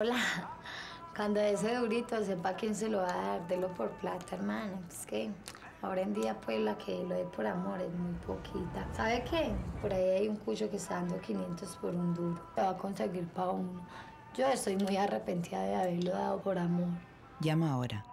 Hola, cuando ese durito sepa quién se lo va a dar, delo por plata, hermano. Es que ahora en día, pues la que lo dé por amor es muy poquita. ¿Sabe qué? Por ahí hay un cucho que está dando 500 por un duro. Te va a conseguir para uno. Yo estoy muy arrepentida de haberlo dado por amor. Llama ahora